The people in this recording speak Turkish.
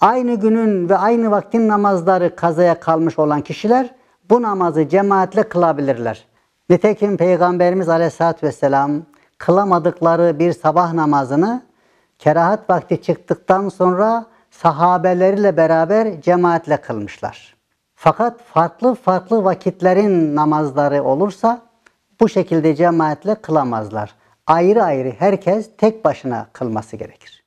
Aynı günün ve aynı vaktin namazları kazaya kalmış olan kişiler bu namazı cemaatle kılabilirler. Nitekim Peygamberimiz Aleyhisselatü Vesselam kılamadıkları bir sabah namazını kerahat vakti çıktıktan sonra sahabeleriyle beraber cemaatle kılmışlar. Fakat farklı farklı vakitlerin namazları olursa bu şekilde cemaatle kılamazlar. Ayrı ayrı herkes tek başına kılması gerekir.